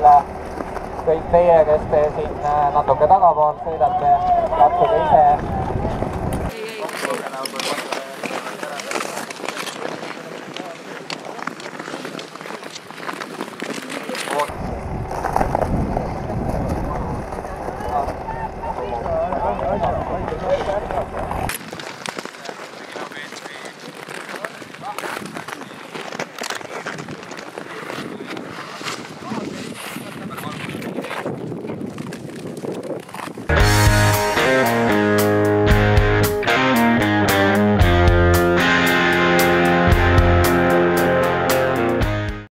là kõik teie, kes te siin äh, natuke tagapool sõidate, katsuge ise.